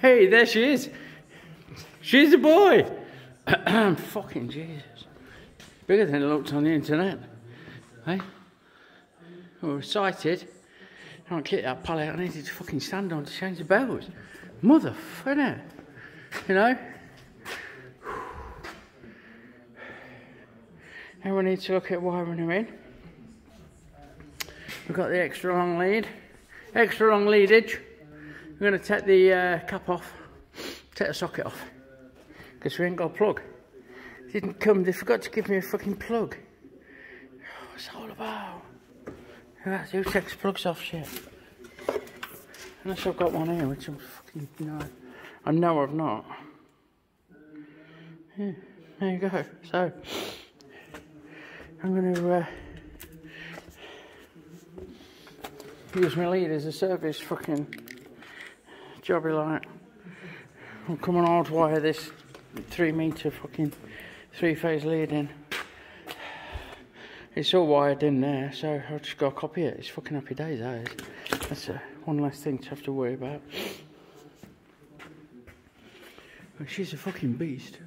Hey, there she is. She's a boy. Fucking Jesus. Bigger than it looked on the internet. Hey? We were excited. I can't get that pallet. I needed to fucking stand on to change the bells. Mother, it? You know? Now we need to look at wiring them in. We've got the extra long lead. Extra long leadage. We're going to take the uh, cap off. Take the socket off. Because we ain't got a plug. Didn't come, they forgot to give me a fucking plug. What's it all about? Who takes plugs off shit? Unless I've got one here, which I'm fucking, no. I know I've not. Yeah, there you go. So, I'm going to uh, use my lead as a service fucking jobby light. I'm coming to wire this three meter fucking three phase lead in. It's all wired in there, so I've just got to copy it. It's fucking happy days, that is. That's uh, one less thing to have to worry about. She's a fucking beast.